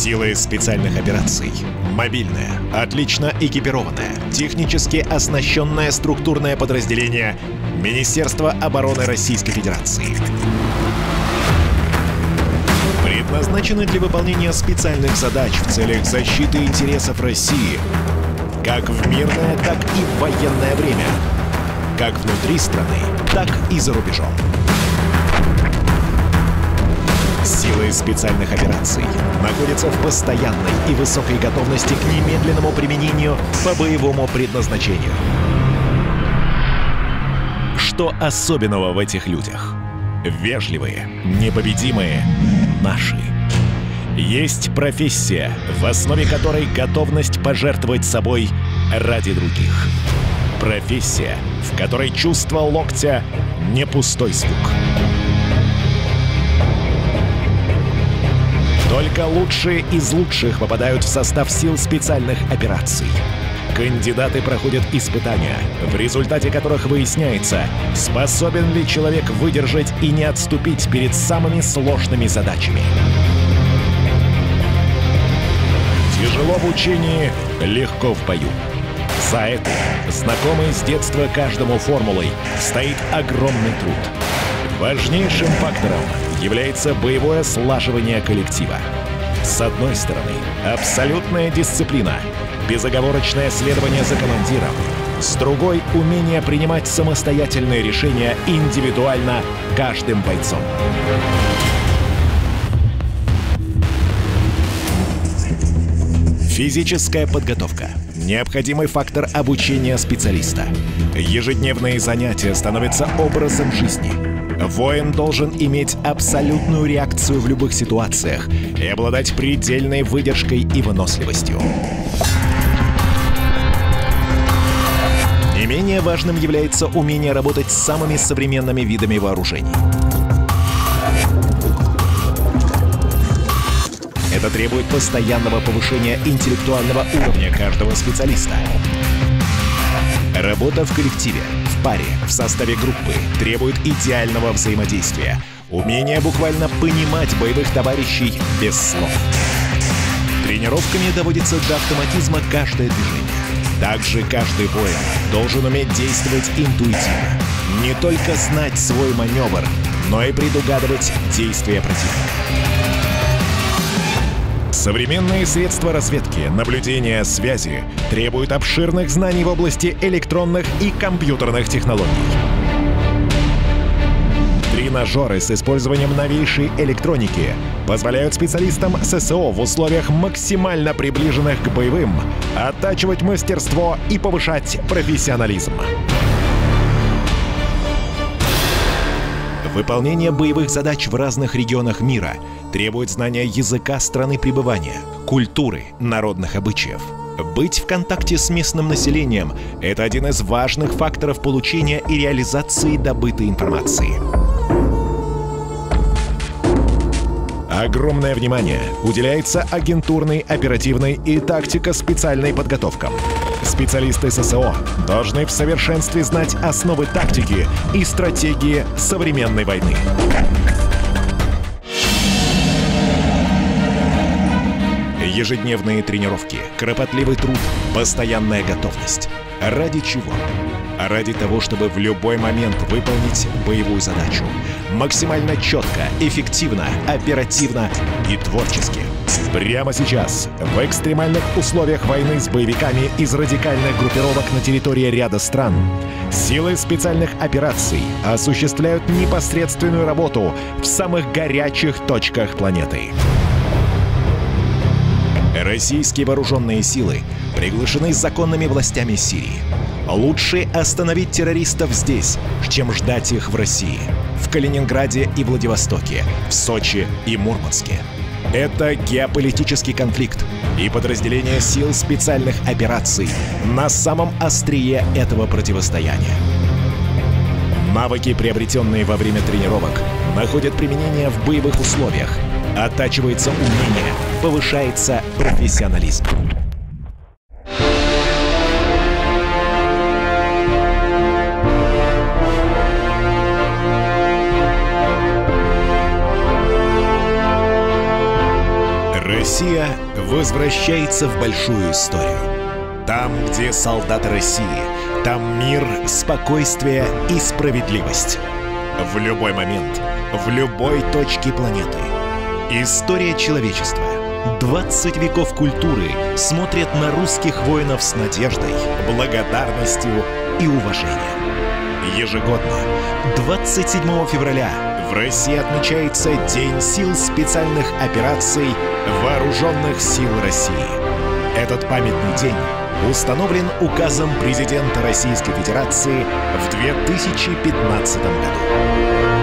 Силы специальных операций. Мобильное, отлично экипированное, технически оснащенное структурное подразделение Министерства обороны Российской Федерации. Предназначены для выполнения специальных задач в целях защиты интересов России как в мирное, так и в военное время, как внутри страны, так и за рубежом. Силы специальных операций находятся в постоянной и высокой готовности к немедленному применению по боевому предназначению. Что особенного в этих людях? Вежливые, непобедимые, наши. Есть профессия, в основе которой готовность пожертвовать собой ради других. Профессия, в которой чувство локтя не пустой звук. Только лучшие из лучших попадают в состав сил специальных операций. Кандидаты проходят испытания, в результате которых выясняется, способен ли человек выдержать и не отступить перед самыми сложными задачами. Тяжело в учении, легко в бою. За этой, знакомой с детства каждому формулой, стоит огромный труд. Важнейшим фактором является боевое слаживание коллектива. С одной стороны, абсолютная дисциплина, безоговорочное следование за командиром. С другой — умение принимать самостоятельные решения индивидуально каждым бойцом. Физическая подготовка — необходимый фактор обучения специалиста. Ежедневные занятия становятся образом жизни — Воин должен иметь абсолютную реакцию в любых ситуациях и обладать предельной выдержкой и выносливостью. Не менее важным является умение работать с самыми современными видами вооружений. Это требует постоянного повышения интеллектуального уровня каждого специалиста. Работа в коллективе, в паре, в составе группы требует идеального взаимодействия, умения буквально понимать боевых товарищей без слов. Тренировками доводится до автоматизма каждое движение. Также каждый воин должен уметь действовать интуитивно. Не только знать свой маневр, но и предугадывать действия противника. Современные средства разведки, наблюдения, связи требуют обширных знаний в области электронных и компьютерных технологий. Тренажеры с использованием новейшей электроники позволяют специалистам ССО в условиях максимально приближенных к боевым оттачивать мастерство и повышать профессионализм. Выполнение боевых задач в разных регионах мира требует знания языка страны пребывания, культуры, народных обычаев. Быть в контакте с местным населением — это один из важных факторов получения и реализации добытой информации. Огромное внимание уделяется агентурной, оперативной и тактико-специальной подготовкам. Специалисты ССО должны в совершенстве знать основы тактики и стратегии современной войны. Ежедневные тренировки, кропотливый труд, постоянная готовность. Ради чего? Ради того, чтобы в любой момент выполнить боевую задачу. Максимально четко, эффективно, оперативно и творчески. Прямо сейчас, в экстремальных условиях войны с боевиками из радикальных группировок на территории ряда стран, силы специальных операций осуществляют непосредственную работу в самых горячих точках планеты. Российские вооруженные силы приглашены законными властями Сирии. Лучше остановить террористов здесь, чем ждать их в России, в Калининграде и Владивостоке, в Сочи и Мурманске. Это геополитический конфликт, и подразделение сил специальных операций на самом острие этого противостояния. Навыки, приобретенные во время тренировок, находят применение в боевых условиях. Оттачивается умение, повышается профессионализм. Россия возвращается в большую историю. Там, где солдаты России, там мир, спокойствие и справедливость. В любой момент, в любой точке планеты. История человечества. 20 веков культуры смотрят на русских воинов с надеждой, благодарностью и уважением. Ежегодно, 27 февраля, в России отмечается День сил специальных операций Вооруженных сил России. Этот памятный день установлен указом президента Российской Федерации в 2015 году.